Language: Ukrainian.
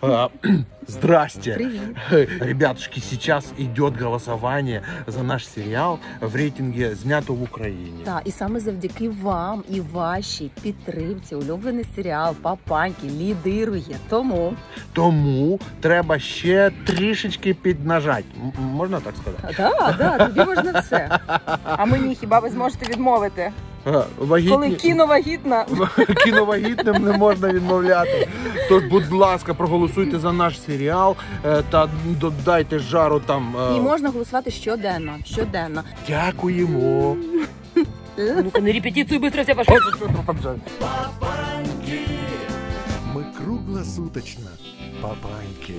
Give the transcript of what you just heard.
Здрасте. Привет. Ребятушки, сейчас идет голосование за наш сериал в рейтинге «Знято в Україні». Так, і саме завдяки вам і вашій підтримці улюблений серіал Папаньки лідирує. Тому Тому треба ще трішечки піднажать. М- Можна так сказати? так, да, тобі можна все. А мені хіба ви зможете відмовити? Вагітні... Коли кіно вагітна, Кіновагітним не можна відмовляти. Тож, будь ласка, проголосуйте за наш серіал е, та додайте жару там. е, і можна голосувати щоденно. Щоденно. Дякуємо. Ну-ка, на репетицію швидко все пошли. Мы круглосуточно папаньки.